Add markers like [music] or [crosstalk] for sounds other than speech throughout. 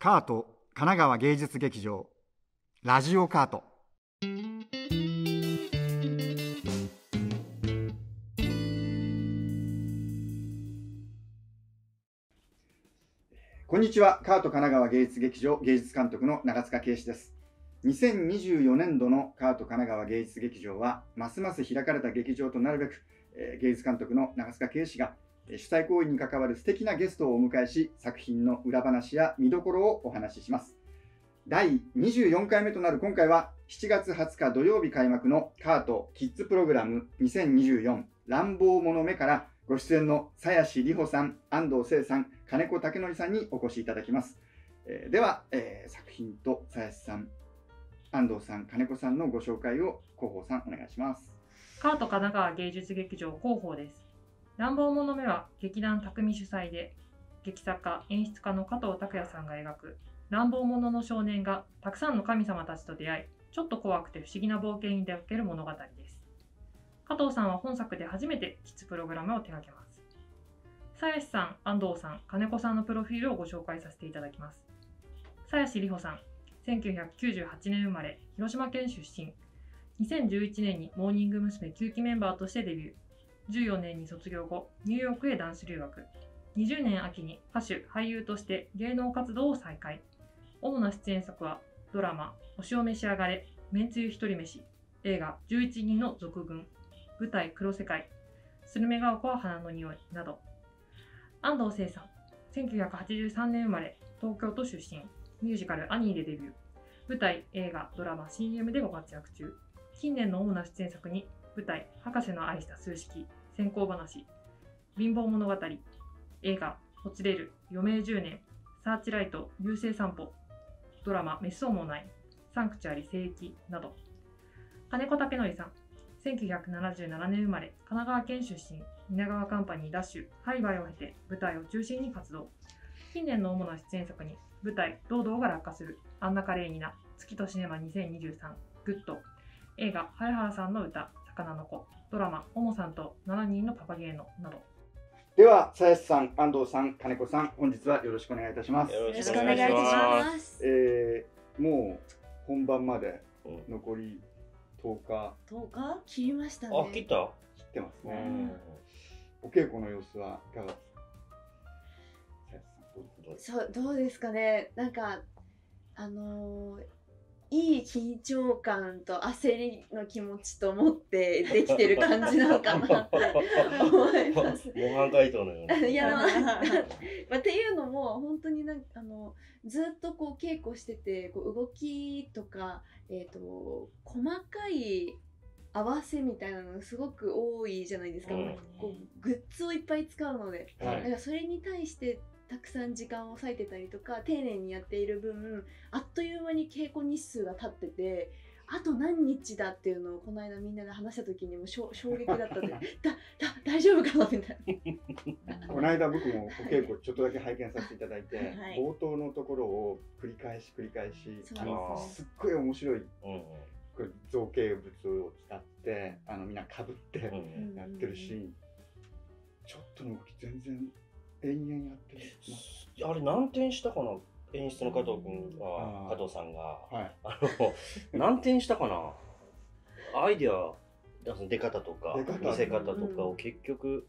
カート神奈川芸術劇場ラジオカート。こんにちはカート神奈川芸術劇場芸術監督の長塚圭史です。2024年度のカート神奈川芸術劇場はますます開かれた劇場となるべく、えー芸術監督の長塚圭史が主催行為に関わる素敵なゲストをお迎えし作品の裏話や見どころをお話しします。第24回目となる今回は7月20日土曜日開幕のカートキッズプログラム2024乱暴者目からご出演の鞘師里穂さん安藤聖さん金子武則さんにお越しいただきます、えーでは、えー作品と鞘師さん安藤さん金子さんのご紹介を広報さんお願いします。カート神奈川芸術劇場広報です。乱暴者目は劇団匠主催で、劇作家、演出家の加藤拓也さんが描く乱暴者の少年がたくさんの神様たちと出会い、ちょっと怖くて不思議な冒険に出かける物語です。加藤さんは本作で初めてキッズプログラムを手掛けます。鞘師さん、安藤さん、金子さんのプロフィールをご紹介させていただきます。鞘師里穂さん、1998年生まれ、広島県出身、2011年にモーニング娘。9期メンバーとしてデビュー。14年に卒業後、ニューヨークへ男子留学。20年秋に歌手、俳優として芸能活動を再開。主な出演作はドラマ、星を召し上がれ、めんつゆ一人飯、映画、11人の続軍、舞台、黒世界、スルメが丘は花の匂いなど。安藤聖さん、1983年生まれ、東京都出身、ミュージカルアニーでデビュー。舞台、映画、ドラマ、CM でご活躍中。近年の主な出演作に舞台「博士の愛した数式」「先行話」「貧乏物語」映画「ほつれる」「余命10年」「サーチライト」「流星散歩」ドラマ「滅相もない」「サンクチュアリ聖域」など。金子武則さん。1977年生まれ。神奈川県出身。蜷川カンパニーダッシュ。ハイバイを経て舞台を中心に活動。近年の主な出演作に舞台「ドードーが落下する」「アンナ・カレーニナ」「月とシネマ2023」「グッド」映画「ハイハラさんの歌。魚の子」ドラマ「ももさんと7人のパパゲーノ」などでは鞘師さん安藤さん金子さん本日はよろしくお願いいたしますよろしくお願いいたします。えーもう本番までうん残り10日10日？切りましたあ、切ねっ。た？切ってますね、うん。お稽古の様子はいかがですか？さんどうですかね？なんかあのーいい緊張感と焦りの気持ちと持ってできてる感じなのかなって思います。模範解答のような。[laughs] いやまあまあ、[laughs] っていうのも本当になんかあのずっとこう稽古しててこう動きとか、えー、と細かい合わせみたいなのがすごく多いじゃないですか、うんこうグッズをいっぱい使うのではいだからそれに対してたくさん時間を割いてたりとか丁寧にやっている分あっという間に稽古日数が経っててあと何日だっていうのをこの間みんなで話した時にも衝衝撃だったので [laughs] だだ大丈夫かな？みたいな。[laughs] この間僕もお稽古ちょっとだけ拝見させていただいて、はい。冒頭のところを繰り返し繰り返しあのですすっごい面白い造形物を使ってあのみんなかぶってうんうん。やってるシーン、ちょっとの動き全然延々やってます。あれ何点したかな？演出の加藤君あー。が、加藤さんが、はい。あの何点したかな？アイデア、その出方とか出方見せ方とかを結局。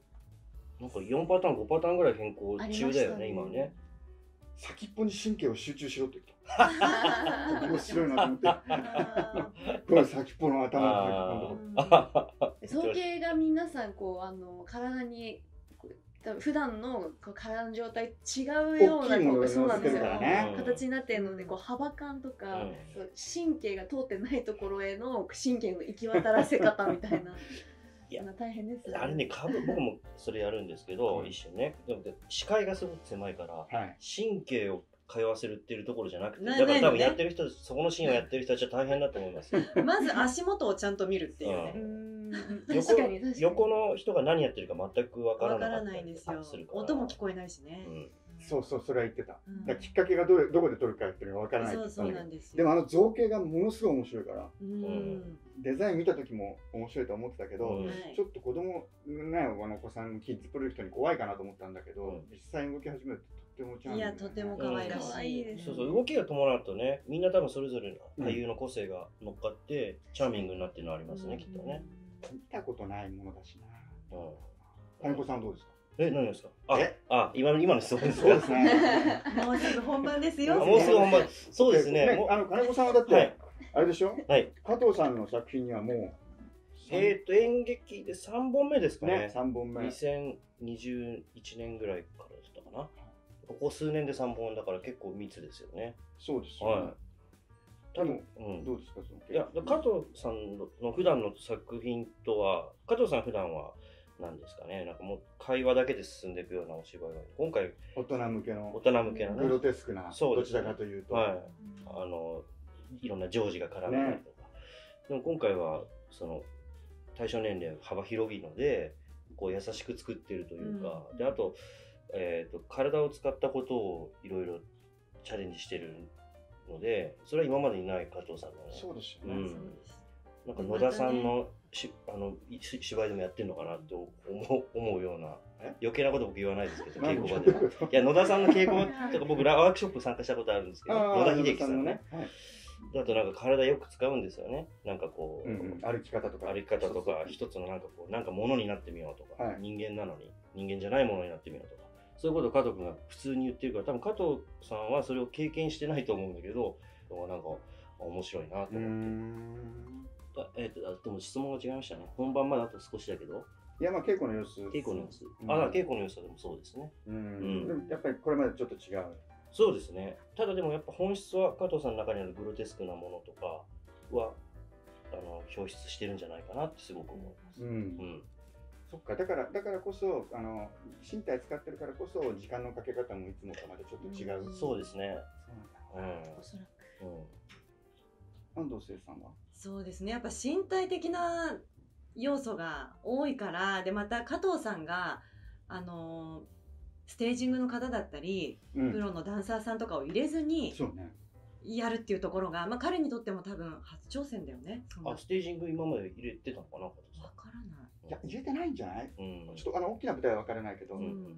なんか4パターン5パターンぐらい変更中だよねね今ね。先っぽに神経を集中しろって言った。[laughs] 面白いなと思って。これ先っぽの頭の先っぽのとこ。あ造形が皆さんこうあの体に多分普段のこう体の状態違うようなそうなんですよ。形になってるのでこう幅感とか、うん。神経が通ってないところへの神経の行き渡らせ方みたいな。[laughs] いやまあ大変ですよあれね、株僕もそれやるんですけど、うん。一瞬ね。でも視界がすごく狭いから、はい。神経を通わせるっていうところじゃなくて、なだから多分やってる人、そこのシーンをやってる人たちは大変だと思います。よ。[laughs] まず足元をちゃんと見るっていうね。う。ん。横確かに確かに。横の人が何やってるか全くわからないんですよ。音も聞こえないしね。うんそうそうそれは言ってた。だうんきっかけがどれどこで取るかっていうのが分からないそうそうなんですよ。でもあの造形がものすごい面白いから。うん。デザイン見た時も面白いと思ってたけど、うん。はい。ちょっと子供ねあのお子さんキッズプロジェクトに怖いかなと思ったんだけど、うん。実際に動き始めるととってもチャーミングいやとても可愛らしい可愛いですそうそう動きが伴うとねみんな多分それぞれの俳優の個性が乗っかってチャーミングになってるのありますね、きっとね、見たことないものだしな。うん、金子さんどうですか？え何ですか？あえ？あ。今今の質問ですか？そうですね。[laughs] もうすぐ本番ですよ。あもうすぐ本番。そうですね。もうあの金子さんはだって、はい。あれでしょ？はい。加藤さんの作品にはもうえっ、と演劇で3本目ですかね。ね3本目。2021年ぐらいからだったかな。ここ数年で3本だから結構密ですよね。そうですよね、はい。多分、うん、どうですか？そのいや加藤さんの普段の作品とは加藤さん普段は何ですかね。なんかもう会話だけで進んでいくようなお芝居が。今回大人向けの大人向けなね。グロテスクなそうね。どちらかというと、はい。あのいろんなジョージが絡めたりとか、でも今回はその対象年齢幅広いのでこう優しく作ってるというか、であと,、えー、と体を使ったことをいろいろチャレンジしてるのでそれは今までにない加藤さんのね。そうですよね、うん。なんか野田さんのしあのいし芝居でもやってるのかなって思う [laughs] 思うような。え？余計なこと僕言わないですけど稽古場で。いや野田さんの稽古場とか僕ラワークショップ参加したことあるんですけど野田秀樹さんね。はい。だとなんか体よく使うんですよね。なんかこう、うんうん、歩き方とか。歩き方とか、一つのなんかこう、なんか物になってみようとか、はい。人間なのに、人間じゃないものになってみようとか、そういうことを加藤君が普通に言ってるから、多分加藤さんはそれを経験してないと思うんだけど、なんか面白いなと思って。えっ、と、あでも質問が違いましたね。本番まであと少しだけど、いやまあ稽古の様子稽古の様子。うん。あ、稽古の様子はでもそうですね。うん、うん。でもやっぱりこれまでちょっと違う。そうですね。ただでもやっぱ本質は加藤さんの中にあるグロテスクなものとかは、あの表出してるんじゃないかなってすごく思います。うん。うん。そっか。だからだからこそあの身体使ってるからこそ時間のかけ方もいつもとまたちょっと違う、うん。そうですね。そうなんだ。うん。おそらくうん安藤聖さんは？そうですね。やっぱ身体的な要素が多いからでまた加藤さんがあのステージングの方だったり、うん。プロのダンサーさんとかを入れずにそうね。やるっていうところが、まあ、彼にとっても多分初挑戦だよね。あ、ステージング今まで入れてたのかな、わからない。いや入れてないんじゃない？ん。うん。ちょっとあの大きな舞台は分からないけど、うんうん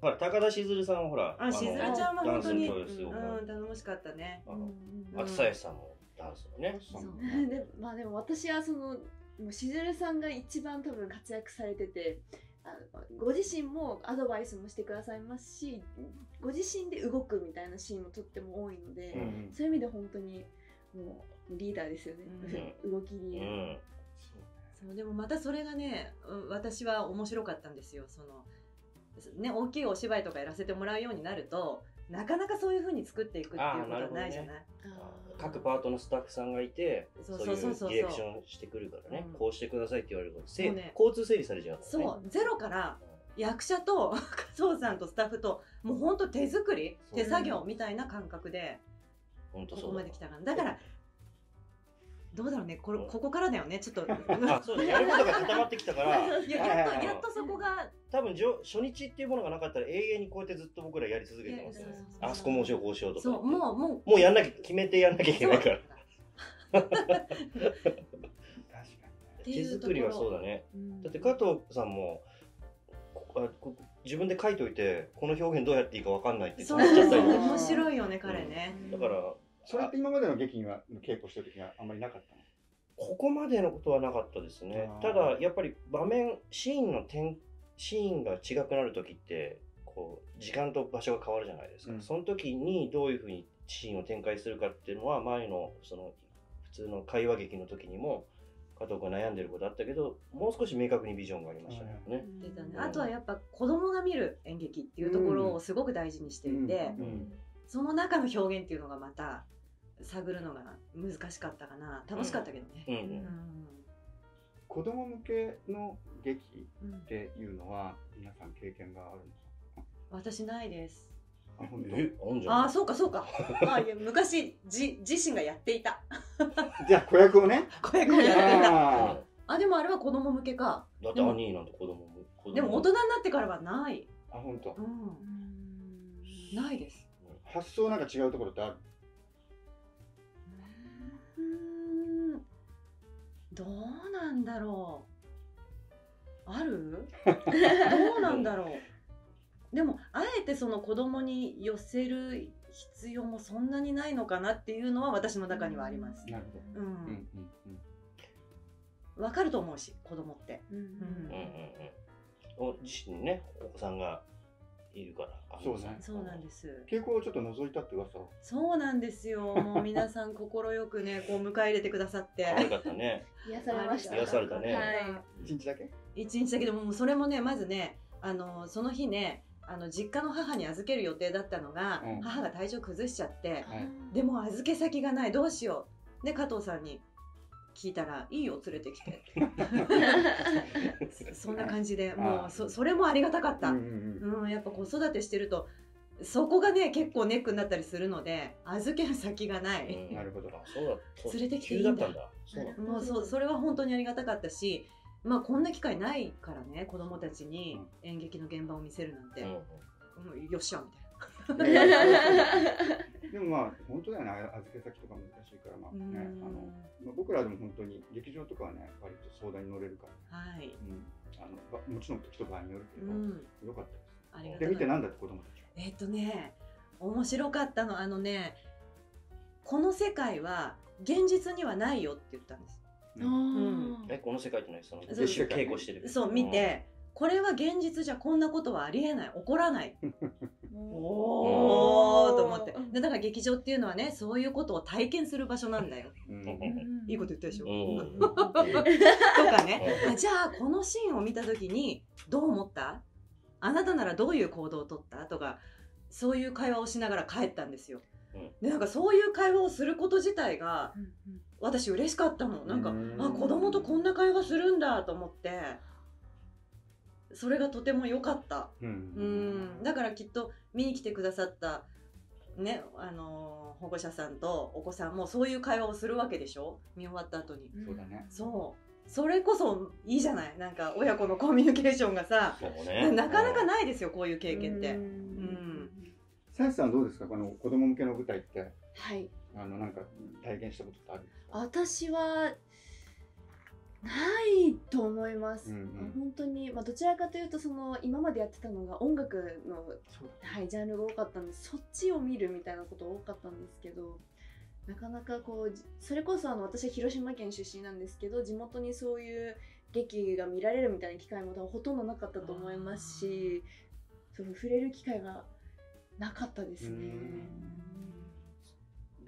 ほら、高田しずるさんはほら、あ、しずるちゃんは本当に、ダンスの教室をうん、頼もしかったね。あのうん厚林さんもダンスのね。そう。そう [laughs] でまあでも私はそのもうしずるさんが一番多分活躍されててあのご自身もアドバイスもしてくださいますしご自身で動くみたいなシーンもとっても多いので、うんそういう意味で本当にもうリーダーですよね、[laughs] 動きうに、ん。そうでもまたそれがねうん私は面白かったんですよ。そのね大きいお芝居とかやらせてもらうようになるとなかなかそういうふうに作っていくっていうことはないじゃない？あー。各パートのスタッフさんがいて、そそううそうそう。そういうディレクションしてくるからね。うん、こうしてくださいって言われると、せもうね交通整理されちゃうね。そうゼロから役者と [laughs] 加藤さんとスタッフともう本当手作り手作業みたいな感覚で本当そうだここまで来たから。だからどうだろうね。これここからだよね。ちょっと。[laughs] あ、そうだ、やることが固まってきたから、[laughs] いややっとやっとそこが。多分じょ初日っていうものがなかったら永遠にこうやってずっと僕らやり続けてます。よねあそこもうしようこうしようとか。そうもうもうもうやんなきゃ決めてやんなきゃいけないから。[laughs] 手作りはそうだね。うん。だって加藤さんも自分で書いといてこの表現どうやっていいかわかんないってそう止まっちゃったり面白いよね彼ね、だからにそれって今までの劇には稽古してる時にはあんまりなかったの？ここまでのことはなかったですね。ただやっぱり場面シーンの点シーンが違くなる時ってこう時間と場所が変わるじゃないですか、うん。その時にどういうふうにシーンを展開するかっていうのは前のその普通の会話劇の時にも加藤君が悩んでることあったけどもう少し明確にビジョンがありましたよね、あとはやっぱ子供が見る演劇っていうところをすごく大事にしていて、うん。うんその中の表現っていうのがまた探るのが難しかったかな。楽しかったけどね、うん。うん子供向けの劇うんっていうのは皆さん経験があるんですか？私ないです。あ本当？えあんじゃん。ああそうかそうか。あいや昔じ自身がやっていた。じゃあ子役をね？子役をやっていた。あでもあれは子供向けか。だって兄なんて子供も子供でも大人になってからはない、あ本当。うん、ないです発想なんか違うところってある？うーん。どうなんだろう。ある？[laughs] どうなんだろう。でもあえてその子供に寄せる必要もそんなにないのかなっていうのは私の中にはあります。なるほど。ううんうんん、わかると思うし子供って。うんうんうんうん。うん。お自身にね、お子さんがいるから。あそうねそうなんです。傾向をちょっと覗いたって噂を。そうなんですよ。[laughs] もう皆さん快くね、こう迎え入れてくださって。可愛かったね。癒されました。癒されたねはい。一日だけ？一日だけでもそれもねまずねあのその日ねあの実家の母に預ける予定だったのが、うん母が体調崩しちゃってはいでも預け先がないどうしようで加藤さんに聞いたら「いいよ連れてきて」[laughs] そんな感じでもうそそれもありがたかった、ううんうん。うんやっぱ子育てしてるとそこがね結構ネックになったりするので預ける先がない、うんなるほどあそうだ連れてきていいんだ。そう。もうそそれは本当にありがたかったし、まあ、こんな機会ないからね子供たちに演劇の現場を見せるなんて、うん。うんよっしゃみたいな。[laughs] でもまあ本当だよね。預け先とか難しいからまあね。うん。あのまあ僕らでも本当に劇場とかはね割と相談に乗れるから、はい、うん、あのばもちろん時と場合によるけど、うん、よかったありがです。で見てななんだって子供たちは？えっとね面白かったのあのねこの世界は現実にはないよって言ったんです。うん。えこの世界って何？そのそう。稽古してる。そう見て、これは現実じゃこんなことはありえない。起こらない。おー。と思って。でだから劇場っていうのはねそういうことを体験する場所なんだよ。うん。いいこと言ったでしょ、うん。とかね。あじゃあこのシーンを見た時にどう思った？あなたならどういう行動をとった？とかそういう会話をしながら帰ったんですよ。うん。でなんかそういう会話をすること自体がうん私嬉しかったのなんかうん。あ子供とこんな会話するんだと思ってそれがとても良かった。うんうんだからきっと見に来てくださったねあのー保護者さんとお子さんもそういう会話をするわけでしょ？見終わった後に。そうだねそうそれこそいいじゃない？なんか親子のコミュニケーションがさね。なかなかい。ないですよこういう経験って。うんんさやさんはどうですか？この子供向けの舞台ってはい。あのなんか体験したことってある？んですか私はないと思います、うんうん。本当に、まあ、どちらかというとその今までやってたのが音楽の、はい、ジャンルが多かったんでそっちを見るみたいなこと多かったんですけどなかなかこうじそれこそあの私は広島県出身なんですけど地元にそういう劇が見られるみたいな機会も多分ほとんどなかったと思いますしそう触れる機会がなかったですね。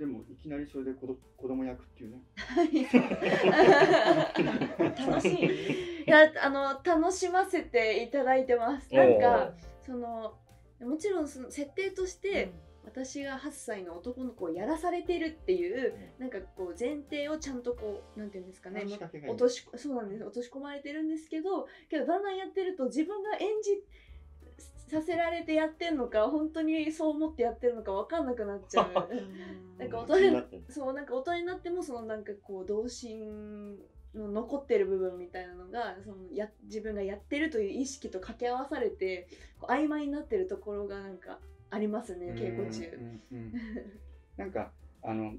でもいきなりそれで子ど子供役っていうね。楽しい。いやあの楽しませていただいてます。なんかそのもちろんその設定として、私が8歳の男の子をやらされてるっていうなんかこう前提をちゃんとこうなんていうんですかね落としそうなんです。落とし込まれてるんですけどけどだんだんやってると自分が演じさせられてやってんのか本当にそう思ってやってるのか分かんなくなっちゃう。[laughs] なんか大人そうなんか大人になってもそのなんかこう童心の残ってる部分みたいなのがそのや自分がやってるという意識と掛け合わされて曖昧になってるところがなんかありますね稽古中。うんうん。う [laughs] んなんかあの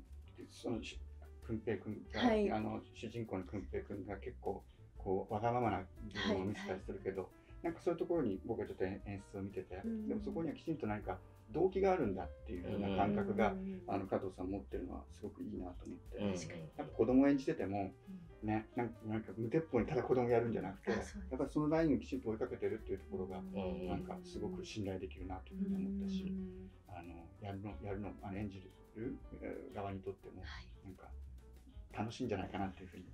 そのしくんぺいくんが、はい。あの主人公のくんぺいくんが結構こうわがままな部分を見せたりするけど、なんかそういうところに僕はちょっと演演出を見てて、うん。でもそこにはきちんと何か動機があるんだっていうような感覚が、うん。あの加藤さん持ってるのはすごくいいなと思って、うんやっぱ子供を演じてても、ね、なんかなんか無鉄砲にただ子供やるんじゃなくてやっぱりそのラインをきちんと追いかけてるっていうところが、ん。なんかすごく信頼できるなというふうに思ったし、あのやるのやるのあの演じるえー側にとってもはい。なんか楽しいんじゃないかなっていうふうに。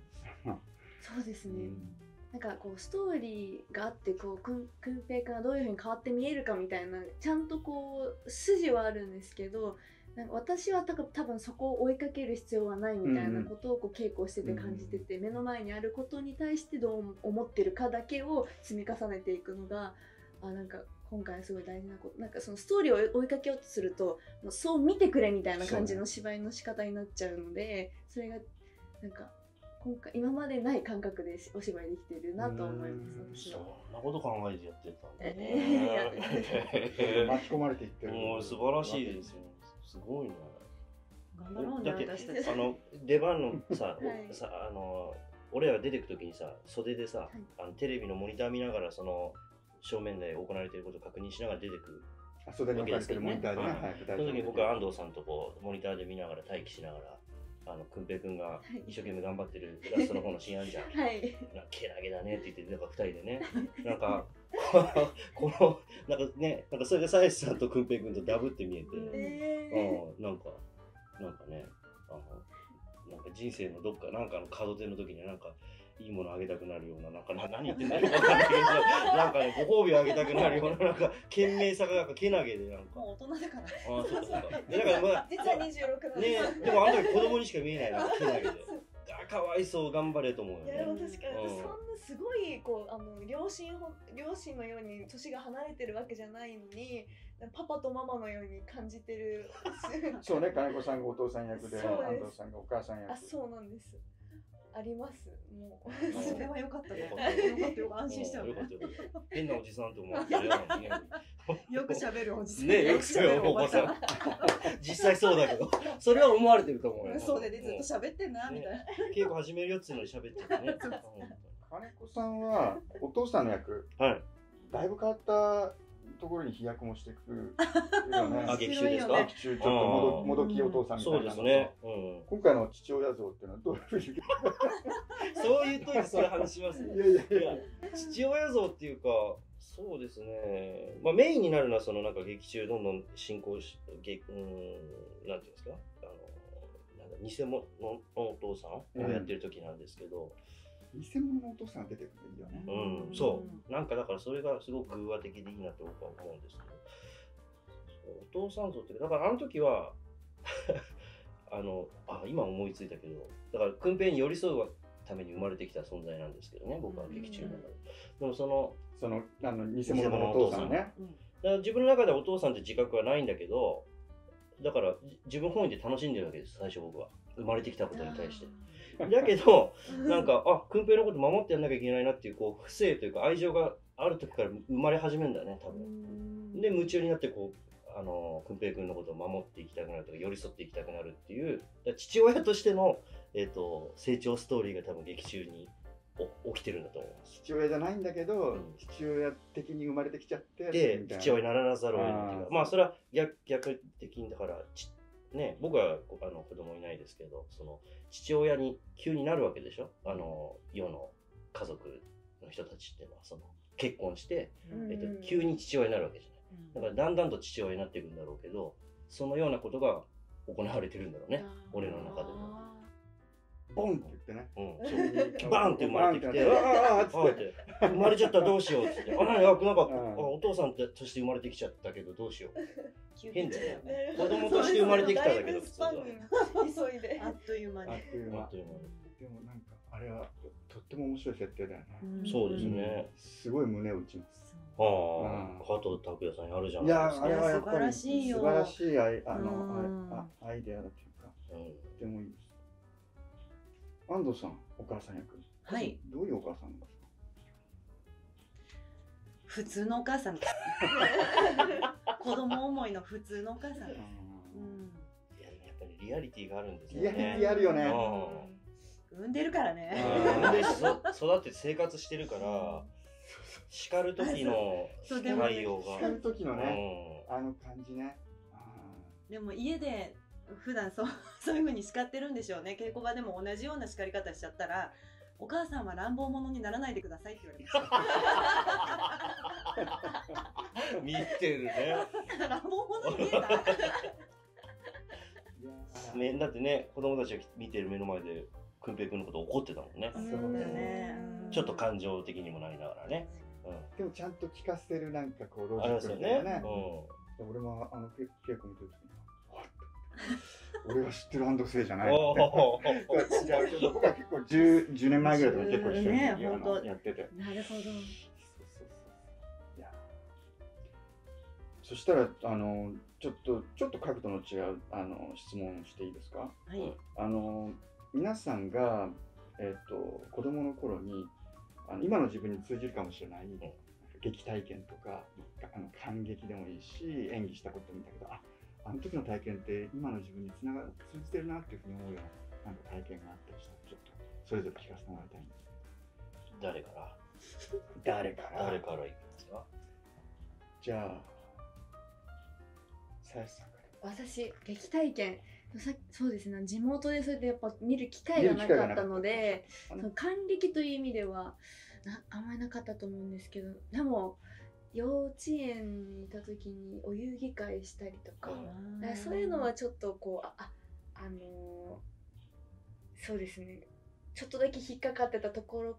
そうですね、うんなんかこうストーリーがあってこうくんくんぺいくんがどういうふうに変わって見えるかみたいなちゃんとこう筋はあるんですけどなんか私はた多分そこを追いかける必要はないみたいなことをこう稽古してて感じてて、目の前にあることに対してどう思ってるかだけを積み重ねていくのがあなんか今回はすごい大事なことなんかそのストーリーを追いかけようとするともうそう見てくれみたいな感じの芝居の仕方になっちゃうのでそれがなんか今回今までない感覚でお芝居できてるなと思います私そはんなこと考えてやってたんだえね。巻き込まれていってるもう素晴らしいですよ。すごいね。頑張ろうねあの出番のさ、[laughs] はいさあの俺らが出てくときにさ袖でさ、いあのテレビのモニター見ながらその正面で行われていることを確認しながら出てくる。あ袖に置かれてるモニターでね、わはい、その時に僕は安藤さんとこうモニターで見ながら待機しながら。あのくんぺいくんが一生懸命頑張ってるラストの方のシーンあるじゃん。[laughs] はい。なんかけなげだねって言って、なんか二人でね、なんか、[laughs] この、なんかね、なんかそれでサイスさんとくんぺいくんとダブって見えて、えうん、なんか、なんかね、あの、なんか人生のどっか、なんかの門出の時にはなんか、いいものあげたくなるような、なんかな何言ってんだかわかんないけど、[laughs] なんかね、ご褒美あげたくなるような、[laughs] なんか、懸命さがなんかけなげで、なんか、もう大人だから。ああ、そうか。そうか。でだからまあ、実は26なんです。ね、でもあの時子供にしか見えないな、[laughs] けなげで。あかわいそう、頑張れと思うよいやでもね。確かに、うん。そんなすごいこうあの両親ほ両親のように年が離れてるわけじゃないのにパパとママのように感じてる。そうね金子さんがお父さん役で安藤さんがお母さん役。あそうなんですあります。もう。それはよかったね。よかった。よ安心したよよかっね。変なおじさんと思って。よく喋るおじさん。ねよく喋るおばさん。実際そうだけど、それは思われてると思うよ。そうでね。ずっと喋ってんなみたいな。稽古始めるよっつうのに喋っててね。金子さんはお父さんの役。はい。だいぶ変わったところに飛躍もしてくるよ [laughs] ねあ劇中ですか？劇中ちょっともどもどきお父さんみたいなそうですね。うん。今回の父親像っていうのはどういうふうに？[laughs] そういうそれ話しますね。いやいやいや父親像っていうか、そうですね。まあメインになるのはそのなんか劇中どんどん進行し、げうん、なんていうんですか？あの、なんだ偽物のお父さんをやってる時なんですけど、偽物のお父さんが出てくるといいよねうん、そう。なんかだからそれがすごく偶話的でいいなって僕は思うんですけど。お父さん像っていうか、だからあの時は、[laughs] あの、あ、今思いついたけど、だから訓平に寄り添うために生まれてきた存在なんですけどね、僕は劇中の中で。でもその、そのあの偽物のお父さんねだから自分の中ではお父さんって自覚はないんだけど、だからじ自分本位で楽しんでるわけです、最初僕は。生まれてきたことに対して。だけど、なんか、あ、訓平のこと守ってやんなきゃいけないなっていう、こう、不正というか愛情がある時から生まれ始めるんだよね、多分。で、夢中になって、こう、あの、訓平君のことを守っていきたくなるとか、寄り添っていきたくなるっていう、父親としての、えっ、と、成長ストーリーが多分劇中にお起きてるんだと思います。父親じゃないんだけど、うん。父親的に生まれてきちゃってで父親にならざるを得ないっていうまあそれは逆逆的にだからちね僕はこあの子供いないですけどその父親に急になるわけでしょ？あの世の家族の人たちっていうのはその結婚して、うん。えっと、急に父親になるわけじゃない。だからだんだんと父親になっていくんだろうけどそのようなことが行われてるんだろうね。俺の中でも。ボンって言ってね。うん、そうバーンって生まれてきて、ああーっつってあって。生まれちゃったらどうしようっつって、あ、なんか、うん。あお父さんとして生まれてきちゃったけどどうしよう。変だよね。子供として生まれてきたんだけどだいぶスパン急いで。あっという間に。あっという間。に。でもなんかあれはとっても面白い設定だよね、そうですね。すごい胸を打ちます。ああうん、加藤拓也さんやるじゃいないですか。やあれはやっぱり素晴らしいよ。素晴らしいアイあのうん。ああアイデアだというか。うん。とてもいいです安藤さんお母さん役。はい。どういうお母さんなんですか？普通のお母さん。[laughs] 子供思いの普通のお母さんです、うん。いや、やっぱりリアリティがあるんですよリアリテね。ィあるよね。うん。産んでるからね。育って生活してるから、叱る時のそうでもね対応が。叱る時のねうあの感じね。あでも家で普段そう [laughs] そういう風に叱ってるんでしょうね稽古場でも同じような叱り方しちゃったらお母さんは乱暴者にならないでくださいって言われまん [laughs] 見てるね。す [laughs] 乱暴者に見えた？ね、だってね、子供たちが見てる目の前で、くんぺいくんのこと怒ってたもんね。そうだよねうんちょっと感情的にもなりながらね。うん。でもちゃんと聞かせるなんかこうロジッ。クみたいなねうん。俺もあのけ稽古見てる時に俺が知ってる安藤聖じゃない僕は結構 10, 10年前ぐらいとか結構一緒にやってて。なるほど。そしたらあのちょっとちょっと角度の違うあの質問していいですか？はい。あの皆さんが、えっ、と子供の頃にあの今の自分に通じるかもしれない、劇体験とかあの感激でもいいし演技したことでもいいんだけどああの時の体験って今の自分につなが通じてるなっていうふうに思うようななんか体験があったりしたらちょっとそれぞれ聞かせてもらいたいんです。誰から？誰から？誰からいくんですかじゃあさやさんから。私劇体験。さそうですね。地元でそれでやっぱ見る機会がなかったのでその還暦という意味ではなあんまりなかったと思うんですけどでも幼稚園にいた時にお遊戯会したりとか,、からそういうのはちょっとこうあああのーそうですね。ちょっとだけ引っかかってたところ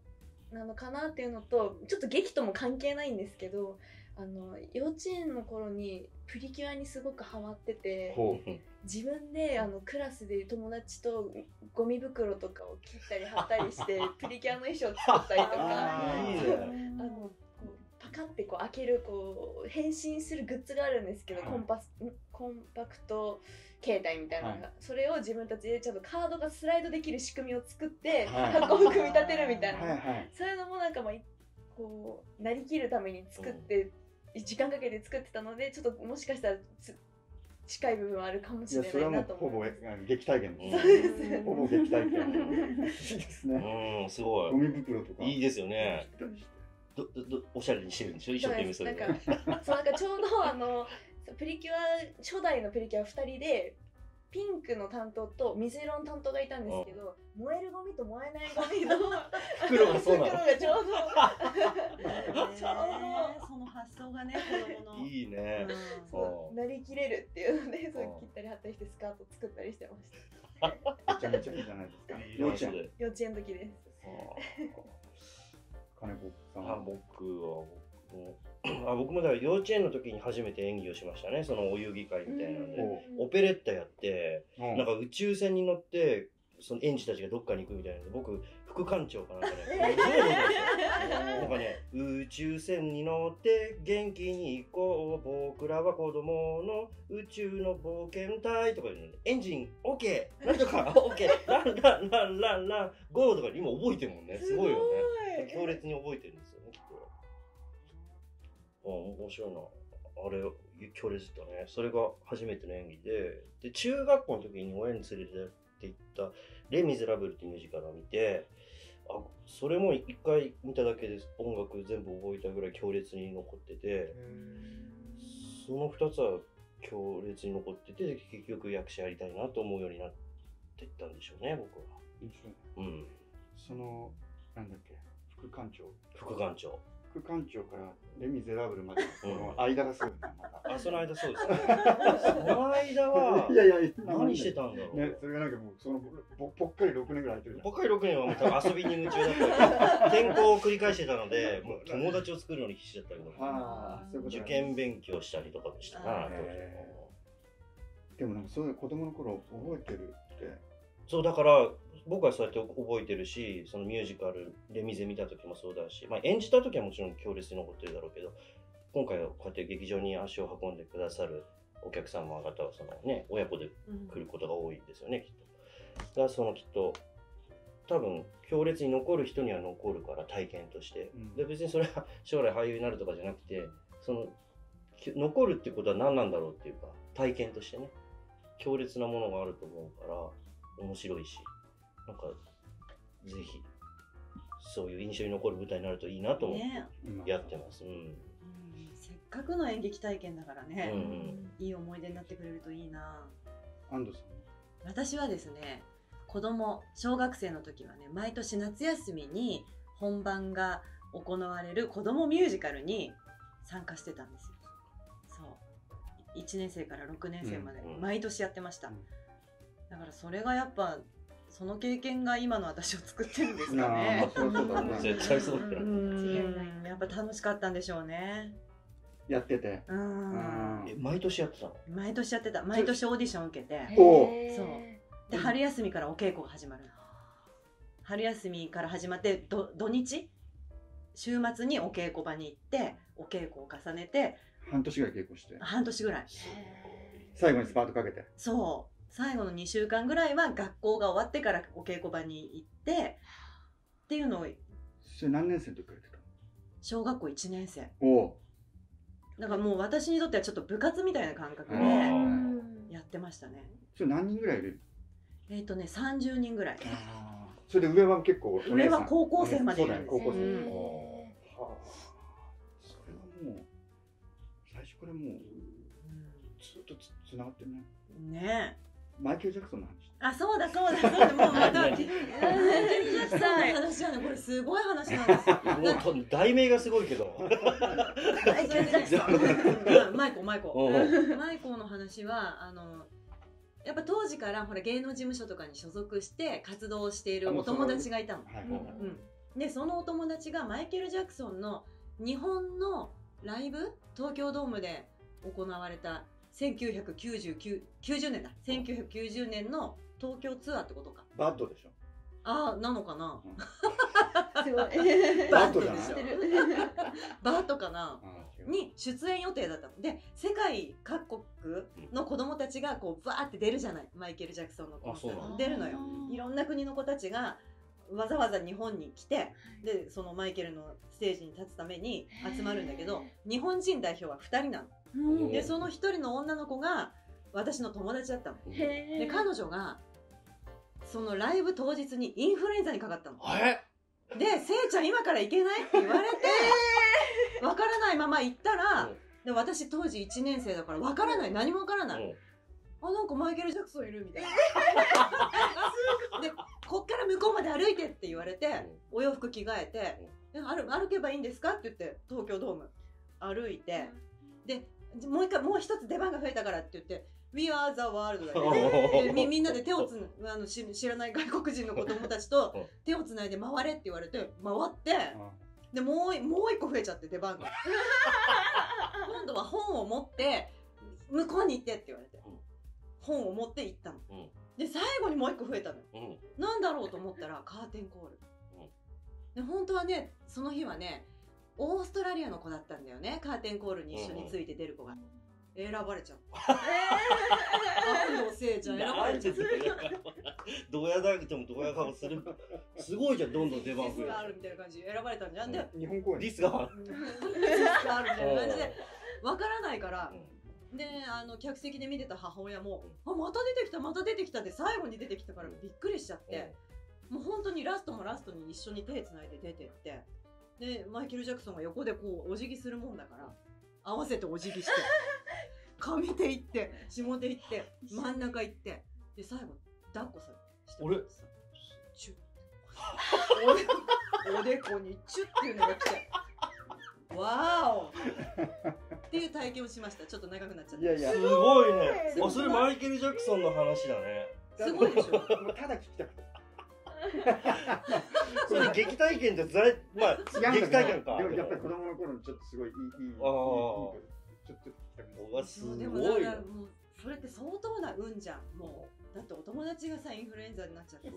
なのかなっていうのとちょっと劇とも関係ないんですけどあの幼稚園の頃にプリキュアにすごくハマってて自分であのクラスで友達とゴミ袋とかを切ったり貼ったりして [laughs] プリキュアの衣装作ったりとか。あーいいね。あのカってこう開けるこう変身するグッズがあるんですけど、はい。コンパスんコンパクト携帯みたいなのが、はい。それを自分たちでちゃんとカードがスライドできる仕組みを作って、はい。箱を組み立てるみたいな、はいはい。そういうのもなんかまあいこうなりきるために作って、時間かけて作ってたのでちょっともしかしたらつ近い部分はあるかもしれいやそれはもうないなとほぼ思います。え劇体験ですそうですほぼ劇体験。いいですねうんすごゴミ袋とか。いいいですよねどどどおしゃれにしてるんでしょ？一生懸命それなんか [laughs] そうなんかちょうどあのプリキュア初代のプリキュア2人でピンクの担当と水色の担当がいたんですけど燃えるゴミと燃えないゴミの袋がそうなの？袋がちょうど。[laughs] ねその発想がね子供のいいね。うん。そうなりきれるっていうのでそううん切ったり貼ったりしてスカート作ったりしてました。めちゃめちゃいいじゃないですか。幼稚園の時です金子さん。あ僕は僕も。あ僕もだから幼稚園の時に初めて演技をしましたね。そのお遊戯会みたいなので、ほオペレッタやってうなんか宇宙船に乗ってその園児たちがどっかに行くみたいなので僕副艦長かなんかね。なんかね宇宙船に乗って元気に行こう僕らは子供の宇宙の冒険隊とか言うのエンジン OK なんとか OK ランランランランランゴーとか今覚えてるもんねすごいよね強烈に覚えてるんですよねきっとあ面白いなあれ強烈だねそれが初めての演技でで中学校の時に親に連れてって行った「レ・ミゼラブル」っていうミュージカルを見てあそれも一回見ただけで音楽全部覚えたぐらい強烈に残っててその2つは強烈に残ってて結局役者やりたいなと思うようになっていったんでしょうね僕は。うん。そのなんだっけ？副艦長。副館長副艦長からレ・ミゼラブルまでうんの間がすごいねまた。あその間そうですね。[laughs] その間はいやいや何してたんだろう、ね、それがなんかもうそのぽぽっかり6年ぐらい空いてるじゃん。僕は6年はもう多分遊びに夢中だった。けど転校を繰り返してたので [laughs] もう友達を作るのに必死だったけどああそういうこと受験勉強したりとかもしたなでもなんかそういう子供の頃覚えてるって。そうだから僕はそうやって覚えてるしそのミュージカルで店見た時もそうだし、まあ、演じた時はもちろん強烈に残ってるだろうけど今回はこうやって劇場に足を運んでくださるお客様方はそのね親子でうん。来ることが多いですよねきっと。だからそのきっと多分強烈に残る人には残るから体験として、うん。で別にそれは将来俳優になるとかじゃなくてそのき残るってことは何なんだろうっていうか体験としてね。強烈なものがあると思うから面白いしなんかぜひそういう印象に残る舞台になるといいなと思ってやってます。うん。うん。せっかくの演劇体験だからね、うん。うんいい思い出になってくれるといいな。安藤さん私はですね子供小学生の時はね毎年夏休みに本番が行われる子供ミュージカルに参加してたんですよ。そう。1年生から6年生までうん。うん。毎年やってました、うん。だからそれがやっぱその経験が今の私を作ってるんですかね。絶対そうだようね間違いないん。やっぱ楽しかったんでしょうね。やってて。うん。え毎年やってたの？毎年やってた。毎年オーディション受けて。そう。で春休みからお稽古が始まる春休みから始まってど土日？週末にお稽古場に行ってお稽古を重ねて半年ぐらい稽古して。半年ぐらい。最後にスパートかけて。そう最後の2週間ぐらいは学校が終わってからお稽古場に行ってっていうのをそれ何年生の時からやってた小学校1年生。のお。おだからもう私にとってはちょっと部活みたいな感覚でやってましたね。それ何人ぐらいいる？えっ、とね30人ぐらい。それで上は結構上は高校生までいるんですそうだよ高校生、うん。はあそれはもう最初からもうずっとつつながってるね。うんねえマイケル・ジャクソンの話。あそうだそうだそうだ。もうまた何ジェリー・ジャクソンの話はねこれすごい話なんですよ。[laughs] もうと題名がすごいけど。マイケル・ジャクソンマイコマイコうんマイコの話はあのやっぱ当時からほら芸能事務所とかに所属して活動しているお友達がいたの。でそのお友達がマイケル・ジャクソンの日本のライブ？東京ドームで行われた1999 90年だ。1990年の東京ツアーってことか。バッドでしょ。ああなのかな。[laughs] すごい。[laughs] バットじゃないバート [laughs] かな。に出演予定だったの。で世界各国の子供たちがこうバーって出るじゃない。マイケル・ジャクソンのコン出るのよ。いろんな国の子たちがわざわざ日本に来てでそのマイケルのステージに立つために集まるんだけど日本人代表は2人なのうん。でその1人の女の子が私の友達だったの。で彼女がそのライブ当日にインフルエンザにかかったの。え？で「せいちゃん今から行けない?」って言われてわからないまま行ったらうん。で私当時1年生だからわからない。何もわからない、うん。あなんかマイケル・ジャクソンいるみたいな。でこっから向こうまで歩いてって言われてお洋服着替えて「で歩歩けばいいんですか?」って言って東京ドーム歩いてでもう一回もう一つ出番が増えたからって言って「We are the world」だ [laughs] みみんなで手をつあのし知らない外国人の子供たちとうん。手をつないで回れって言われて回ってあでもういもう一個増えちゃって出番が。[laughs] 今度は本を持って向こうに行ってって言われてうん。本を持って行ったの。うん。で最後にもう一個増えたのよ。うん。なんだろうと思ったらカーテンコール。で本当はねその日はねオーストラリアの子だったんだよね。カーテンコールに一緒について出る子が。選ばれちゃった安藤聖ちゃん。選ばれちゃった [laughs] [laughs] どうやだけてもどうや顔する。すごいじゃん、どんどん出番増えディスがある。みたいな感じで選ばれたんじゃんで日本公演ディスがある。ディスがあるみたいな感じで。わからないから。であの客席で見てた母親も「あまた出てきたまた出てきた」って最後に出てきたからびっくりしちゃって、もう本当にラストもラストに一緒に手つないで出てってでマイケル・ジャクソンが横でこうお辞儀するもんだから合わせてお辞儀して [laughs] 上手行って下手行って真ん中行ってで最後抱っこさしてもらってさチュッおでこおでこにチュッっていうのが来てわーお。っていう体験をしました。ちょっと長くなっちゃった。いやいや。すごいね。すごい。あ、それマイケル・ジャクソンの話だね。すごいでしょ。ただ聞きたくて [laughs] それ劇体験じゃざい、まあ、劇体験か。でもやっぱり子供の頃ちょっとすごいいい、いい、いい、いいちょっと、わ、すごい。ももうそれって相当な運じゃん、もう。だってお友達がさインフルエンザになっちゃってさ、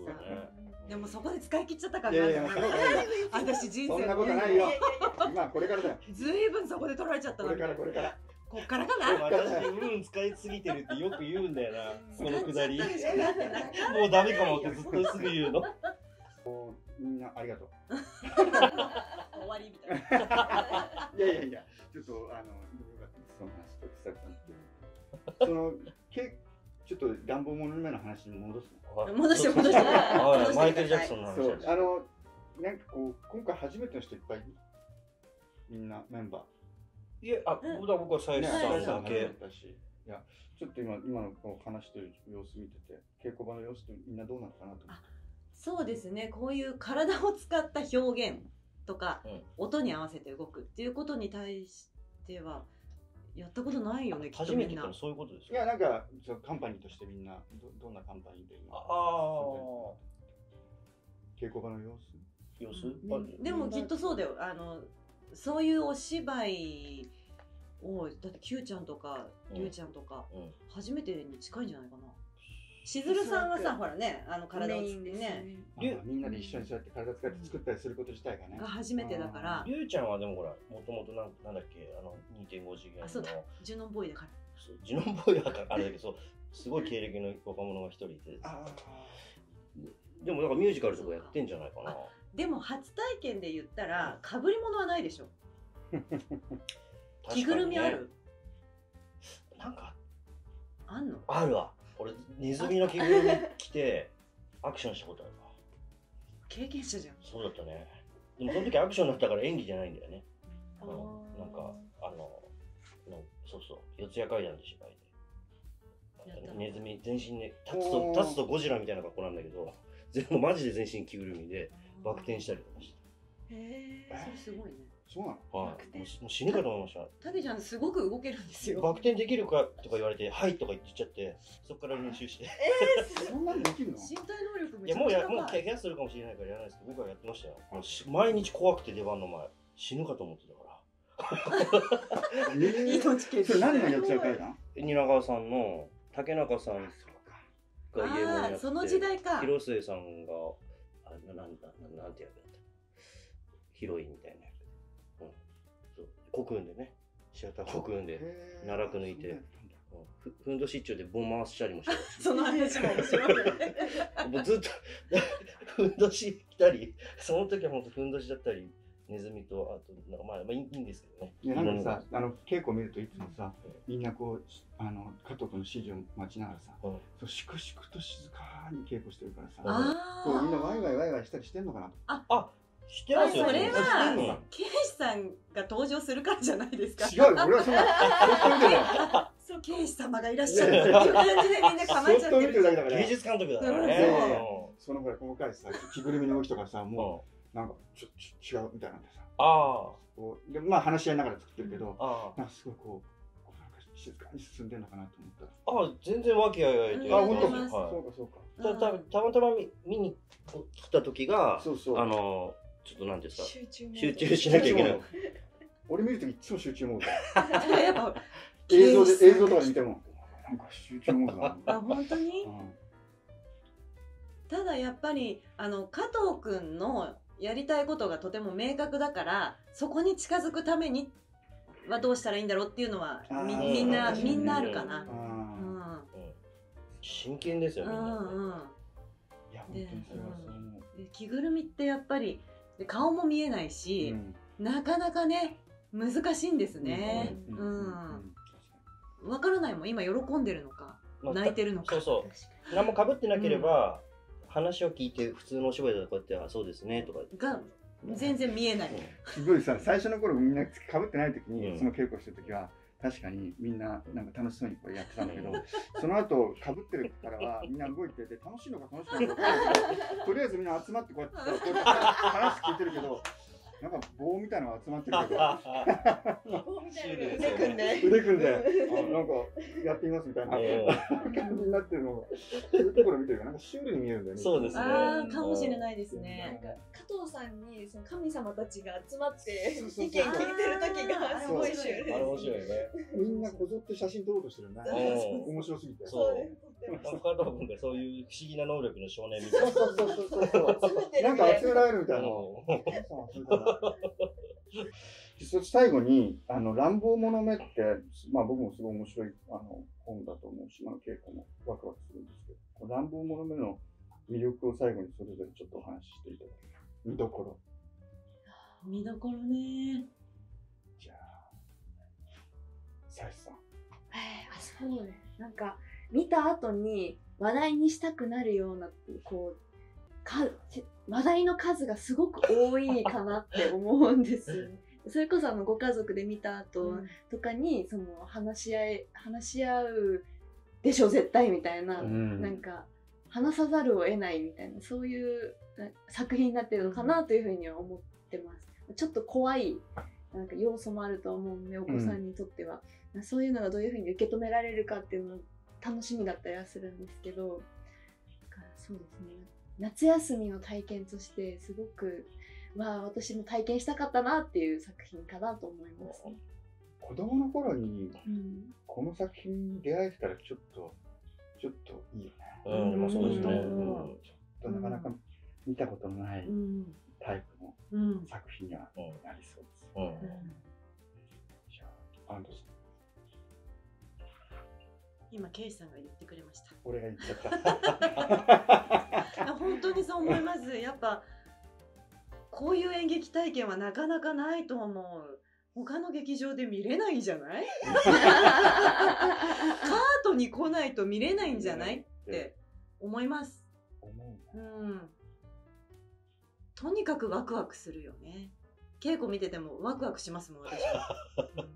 でもそこで使い切っちゃったから。[laughs] 私人生そんなことないよ。[laughs] まあこれからだよ。ずいぶんそこで取られちゃったこれからこれから。こっからかな。私、運使いすぎてるってよく言うんだよな、このくだり。もうダメかもってずっとすぐ言うの。みんなありがとう。[laughs] 終わりみたいな。[laughs] いやいやいやちょっとあのよかったですその話と久々にそのけちょっと乱暴者の話に戻すの。戻して戻して。[laughs] はいマイケル・ジャクソンの話あのなんかこう今回初めての人いっぱいみんなメンバいや、あ、僕は僕はー最初だけ。いやちょっと今今のこう話してる様子見てて稽古場の様子ってみんなどうなのかなと思って。そうですね。こういう体を使った表現とか、うん。音に合わせて動くっていうことに対してはやったことないよねきっとみんな。初めてってのはそういうことですか？いやなんかカンパニーとしてみんなどどんなカンパニーで今ああ稽古場の様子？様子、うんでもきっとそうだよ。あのそういうお芝居をだって Q ちゃんとかうん。りゅうちゃんとか、うん。初めてに近いんじゃないかなしずるさんはさほらねあの体をつってね。ありゅうみんなで一緒にそうやって体使って作ったりすること自体がね。が初めてだから。りゅうちゃんはでもほらもともとなんなんだっけあの2.5次元の。あそうだ。ジュノンボーイだから。ジュノンボーイだからあれだけどそうすごい経歴の若者が一人いてあでもなんかミュージカルとかやってんじゃないかな。でも初体験で言ったら被り物はないでしょ。[laughs] 着ぐるみある、なんかあんの？あるわ。俺ネズミの着ぐるみ着てアクションしたことあるわ。経験者じゃん。そうだったね。でもその時アクションだったから演技じゃないんだよね。あうんー。なんかあののそうそう。四谷階段で芝居でネズミ全身で立つと立つとゴジラみたいな格好なんだけど全部マジで全身着ぐるみでバク転したりとかしてへえそれすごいね。そうなの？はい。もうしもう死ぬかと思いました。タケちゃんすごく動けるんですよ。バク転できるかとか言われて「はい」とか言っちゃってそこから練習して。[laughs] そんなのできるの？身体能力いやもうめちゃくちゃやもう高い怪我するかもしれないからやらないですけど僕はやってましたよ。もうし毎日怖くて出番の前。死ぬかと思ってたから。えー。命削それ何のやっちゃう階段蜷川さんの竹中さんそうかが家門やってああその時代か。広末さんがあななんだななんて役だ。ったヒロインみたいな役うん。そう。コクーンでね。シアターコクーンで、奈落抜いて。ふふんどし一丁でボン回したりもして [laughs] その話も面白いもうずっと [laughs] ふんどし着たりその時は本当ふんどしだったりネズミとあとなんかまあ、まあ、いいんですけどね。いやなんかさいあの稽古見るといつもさみんなこうしあの加藤君の指示を待ちながらさそう粛々と静かに稽古してるからさあこうみんなワイワイイワイワイしたりしてんのかなと。あ知ってますよそれはかケイシさんが登場するからじゃないですか。違うよ俺はそんなそうケイシ様がいらっしゃるっていう感じでみんな構えちゃってる。だけるだから芸術監督だからね。そのぐらい細かいさ着ぐるみの動きとかさうん。もうなんかちょちょ違うみたいなんでさ。あこうでまあ話し合いながら作ってるけどああなんかすごいこうこうなんか静かに進んでるのかなと思ったら。ああ全然和気あいあいとうんあ本当。はい。そうかそうか。たたたまたま見見に来た時がそうそう。あのちょっとなんていうんですか？集中集中しなきゃいけない。[laughs] 俺見るときいつも集中モード。やっぱ映像で映像とかで見てもなんか集中モードだ。あ本当に？うん。ただやっぱりあの加藤くんのやりたいことがとても明確だからそこに近づくためにはどうしたらいいんだろうっていうのはみみんなみんなあるかな。あうーん。真剣ですようみん。な、んうん。いや本当にそれはそう思う。で着ぐるみってやっぱりで顔も見えないし、うん。なかなかね難しいんですね。ううん。ん。うん。うん。わからないもん。今喜んでるのかまあ泣いてるのか。そうそう。何もかぶってなければ、話を聞いて普通のお芝居だとこうやって「あそうですね」とか。が全然見えない。すごいさ最初の頃みんなかぶってない時に、うん。その稽古してる時は確かにみんななんか楽しそうにこれやってたんだけど [laughs] その後かぶってるからはみんな動いてて楽しいのか楽しいのか分かんないけどとりあえずみんな集まってこうやってこうやって話聞いてるけどなんか棒みたいなのが集まってるけど。にみたいな腕組んで。腕組んで。あなんかやってみますみたいな。感じ [laughs] になってるのが。そういうところ見てるからなんかシュールに見えるんだよね。そうですね。ああかもしれないですなんね。か加藤さんにその神様たちが集まって意見聞いてる時がすごいシュールですあれ面白いね。みんなこぞって写真撮ろうとしてるんだう。ん面白すぎて。そう加藤君がそういう不思議な能力の少年みたいな。そうそうそうそう。[laughs] なんか集められるみたいな。そして最後に、あの、乱暴者めって、まあ僕もすごい面白いあの本だと思うし、まあ稽古もワクワクするんですけど、乱暴者めの魅力を最後にそれぞれちょっとお話ししていただきます。見どころ。見どころね。じゃあ、さやさん。えーあそうねなんか見た後に話題にしたくなるようなこうか話題の数がすごく多いかなって思うんですよね。[laughs] それこそあのご家族で見た後とかにその話し合い話し合うでしょ絶対みたいな、ん。なんか話さざるを得ないみたいなそういうな作品になってるのかなというふうには思ってます。ちょっと怖いなんか要素もあると思うんでお子さんにとっては、そういうのがどういうふうに受け止められるかっていうの楽しみだったりはするんですけどそうですね夏休みの体験としてすごくまあ私も体験したかったなっていう作品かなと思いますね。子供の頃にうんこの作品に出会えてたらちょっと、ちょっといいよね。うんまあそうですね、うんうんちょっとなかなか見たことのないうんタイプのうん作品にはうんなりそうです。うんじゃあ、安藤さん。今ケイシさんが言ってくれました。俺が言っちゃった。あ [laughs] 本当にそうぱこういう演劇体験はなかなかないと思う。他の劇場で見れないんじゃない？[laughs] カートに来ないと見れないんじゃない？って思います。思ううん。とにかくワクワクするよね。稽古見ててもワクワクしますもん私は、[laughs]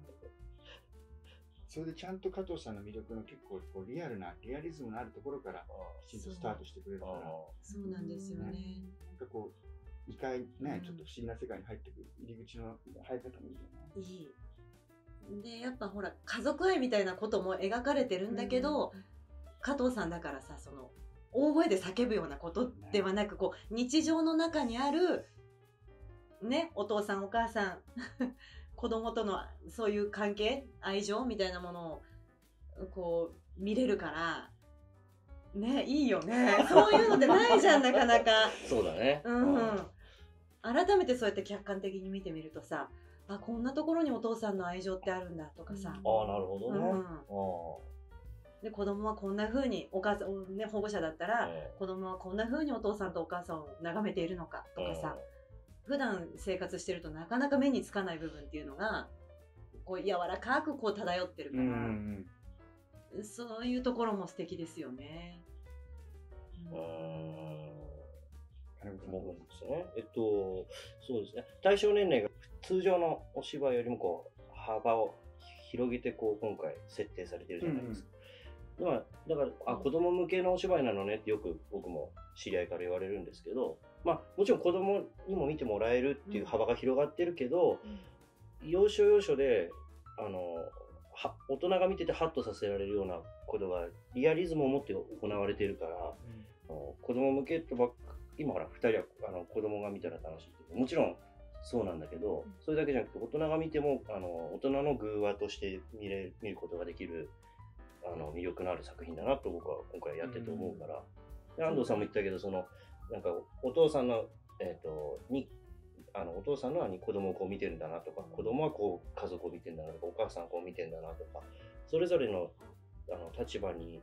それでちゃんと加藤さんの魅力の結構こうリアルなリアリズムのあるところからきちんとスタートしてくれるから。あそうなんですよね。なんかこう異界ね、うん。ちょっと不思議な世界に入ってくる入り口の入り方もいいよね。いい。でやっぱほら家族愛みたいなことも描かれてるんだけど、加藤さんだからさその大声で叫ぶようなことではなくこう日常の中にあるねお父さんお母さん子供とのそういう関係愛情みたいなものをこう見れるからねいいよね。[laughs] そういうのってないじゃんなかなか。そうだね。うんうん、改めてそうやって客観的に見てみるとさあこんなところにお父さんの愛情ってあるんだとかさ、ああ、なるほどね。うん。あで子供はこんな風にお母さん、ね、保護者だったら、あうん子供はこんな風にお父さんとお母さんを眺めているのかとかさ、普段生活してるとなかなか目につかない部分っていうのがこう柔らかくこう漂ってるかうんら、うんそういうところも素敵ですよね。ううんん。金子さん僕ですね。えっと、そうですね。対象年齢が通常のお芝居よりもこう、幅を広げてこう、今回設定されてるじゃないですか。まあ、だから、あ、子供向けのお芝居なのねってよく僕も知り合いから言われるんですけど、まあ、もちろん子供にも見てもらえるっていう幅が広がってるけど、要所要所で、あの、は大人が見ててハッとさせられるようなことがリアリズムを持って行われているから、あの子供向けとばっか今ほら2人はあの子供が見たら楽しいってもちろんそうなんだけど、それだけじゃなくて大人が見てもあの大人の偶話として見れ見ることができるあの魅力のある作品だなと僕は今回やってて思うから、で安藤さんも言ったけどそのなんかお父さんの、えー、とにあのお父さんのに子供をこう見てるんだなとか子供はこう家族を見てるんだなとかお母さんをこう見てるんだなとかそれぞれのあの立場に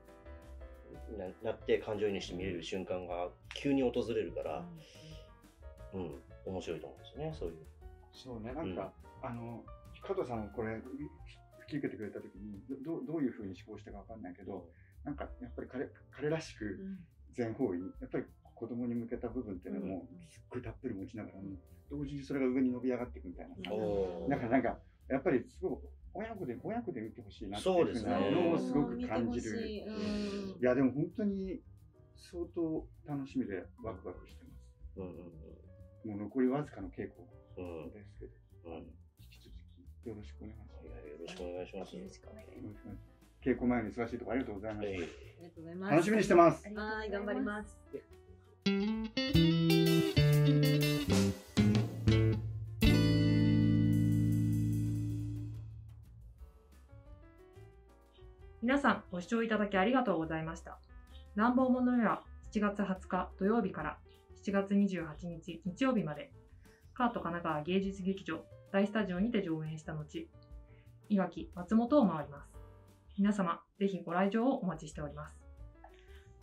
ななって感情移入して見れる瞬間が急に訪れるから、うん、面白いと思うんですよね、そういう。そうね、なんか、あの、加藤さんもこれ、引き受けてくれたときにど、どどういうふうに思考したかわかんないけど、なんかやっぱり彼彼らしく全方位に、やっぱり子供に向けた部分っていうのも、すっごいたっぷり持ちながらも、同時にそれが上に伸び上がっていくみたいなだからなんか、やっぱりすごい親子で、親子で見てほしいなっていうふうそうですねなのをすごく感じる。いうんや、でも本当に相当楽しみでワクワクしてます。もう残りわずかの稽古ですけど、うんい引き続きよろしくお願いします。やよろしくお願いします。よろしくお願いします稽古前に忙しいところありがとうございましえいありがとうございます。た。楽しみにして。ます。はい、頑張ります。皆さんご視聴いただきありがとうございました。乱暴者の絵は7月20日土曜日から7月28日日曜日まで、カート神奈川芸術劇場大スタジオにて上演した後、いわき松本を回ります。皆様、ぜひご来場をお待ちしております。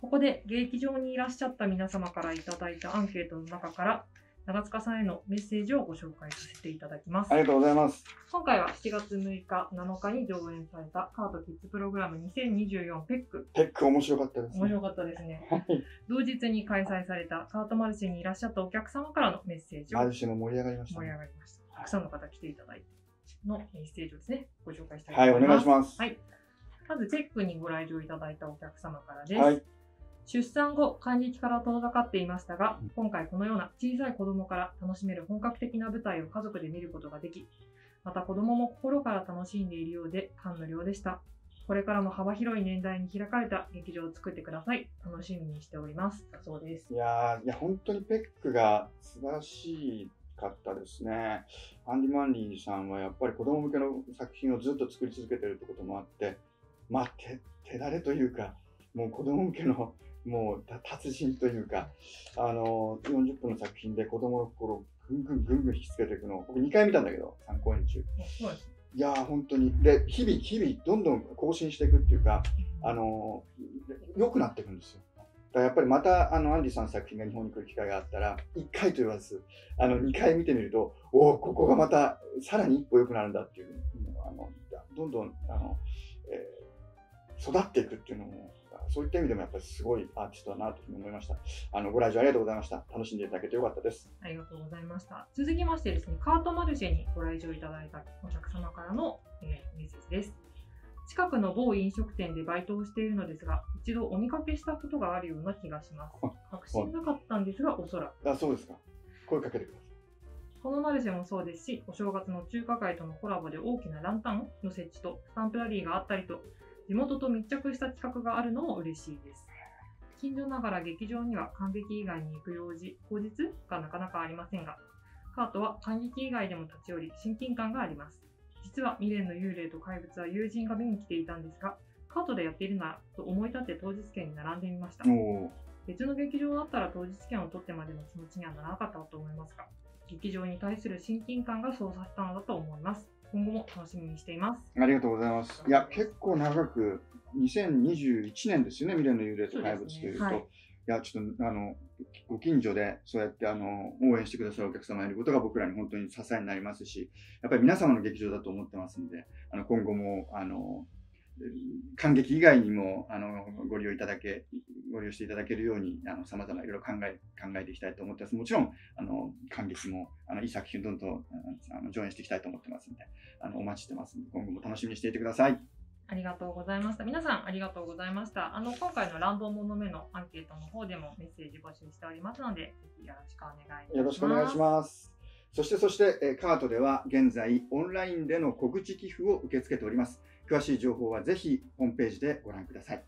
ここで劇場にいらっしゃった皆様からいただいたアンケートの中から、長塚さんへのメッセージをご紹介させていただきますあ。りがとうございます。今回は7月6日、7日に上演されたカートキッズプログラム2024ペック。ペック面白かったです、面白かったですね。はい。同日に開催されたカートマルシェにいらっしゃったお客様からのメッセージをマルシェも盛り上がりました、盛りね。上がりました。たくさんの方来ていただいてのメッセージをですね、ご紹介したいとはい、思います。お願いします。はい。まず、チェックにご来場いただいたお客様からです。はい。出産後、感激から遠ざかっていましたがうん、今回このような小さい子供から楽しめる本格的な舞台を家族で見ることができ、また子供も心から楽しんでいるようで感無量でした。これからも幅広い年代に開かれた劇場を作ってください。楽しみにしております。だそうですい。やーいや、本当にペックが素晴らしかったですね。アンディ・マンリーさんはやっぱり子供向けの作品をずっと作り続けてるってこともあって、まあ、手手だれというか、もう子供向けのもうた達人というか、あの40分の作品で子供の心をぐんぐんぐんぐん引きつけていくのを、僕2回見たんだけど、3公演中。いやー本当に。で、日々、日々、どんどん更新していくっていうか、あの良くなっていくんですよ。らやっぱりまたあのアンディさんの作品が日本に来る機会があったら、1回と言わず、あの2回見てみると、おお、ここがまたさらに一歩良くなるんだっていう、あのどんどんあの、えー育っていくっていうのも、そういった意味でもやっぱりすごいアーティストだなというふうに思いました。あのご来場ありがとうございました。楽しんでいただけてよかったです。ありがとうございました。続きましてですね、カートマルシェにご来場いただいたお客様からの、えーメッセージです。近くの某飲食店でバイトをしているのですが、一度お見かけしたことがあるような気がします。確信なかったんですが、おそらく。あ、そうですか。声かけてくださこのマルシェもそうですし、お正月の中華街とのコラボで大きなランタンの設置とスタンプラリーがあったりと、地元と密着した企画があるのも嬉しいです。近所ながら劇場には感激以外に行く用事、口実がなかなかありませんが、カートは感激以外でも立ち寄り親近感があります。実は未練の幽霊と怪物は友人が見に来ていたんですが、カートでやっているならと思い立って当日券に並んでみました。別の劇場だったら当日券を取ってまでの気持ちにはならなかったと思いますが、劇場に対する親近感がそうさせたのだと思います。今後も楽しみにしています。ありがとうございます。いや、結構長く、2021年ですよね、未練の幽霊と怪物というと。そうねはいいや、ちょっと、あの、ご近所でそうやって、あの、応援してくださるお客様がいることが僕らに本当に支えになりますし、やっぱり皆様の劇場だと思ってますんで、あの、今後も、あの、感激以外にも、あの、ご利用いただけ、ご利用していただけるように、あの、様々いろいろ考え、考えていきたいと思ってます。もちろん、あの、感激も、あの、いい作品をどんどん、あの、上演していきたいと思ってますんで、あの、お待ちしてますんで、今後も楽しみにしていてください。ありがとうございました。皆さんありがとうございました。あの、今回の乱暴者目のアンケートの方でもメッセージ募集しておりますので、ぜひよろしくお願いします。よろしくお願いします。そして、そして、えーカートでは現在、オンラインでの告知寄付を受け付けております。詳しい情報はぜひホームページでご覧ください。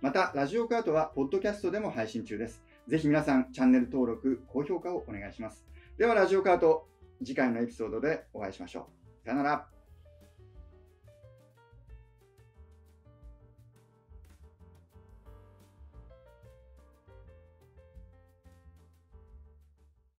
また、ラジオカートは、ポッドキャストでも配信中です。ぜひ皆さん、チャンネル登録、高評価をお願いします。では、ラジオカート、次回のエピソードでお会いしましょう。さよなら。